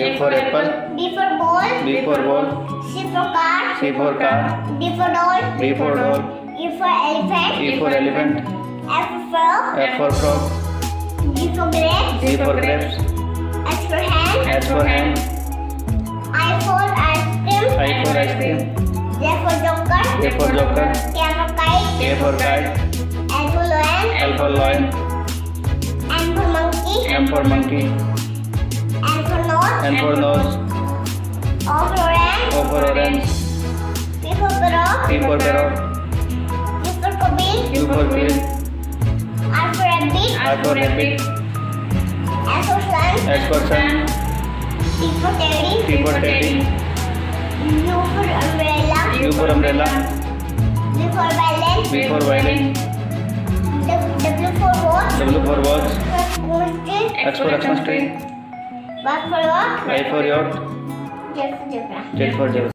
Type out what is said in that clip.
A for apple. B for ball. B for ball. C for car. C for car. D for doll. D for doll. E for elephant. E for elephant. F for frog. F for frog. G for grape. G for grapes. H for hand. H for hand. I for ice cream. I for ice cream. J for joker. J for joker. K for kite. K for kite. L for lion. L for lion. M for monkey. M for monkey. N for nose. N for nose. O for orange. O for orange. P for parrot. P for parrot. U for kobil. Q for queen. R for rabbit. R for rabbit. S for sun. S for sun. T for teddy. T for teddy. U for umbrella. U for umbrella. V for violin. V for violin. W for watch. W for watch. X for stick. X for Xmas tree. Y for yacht. Y for yacht. Z for zebra. Z for.